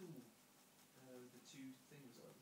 tool uh, the two things either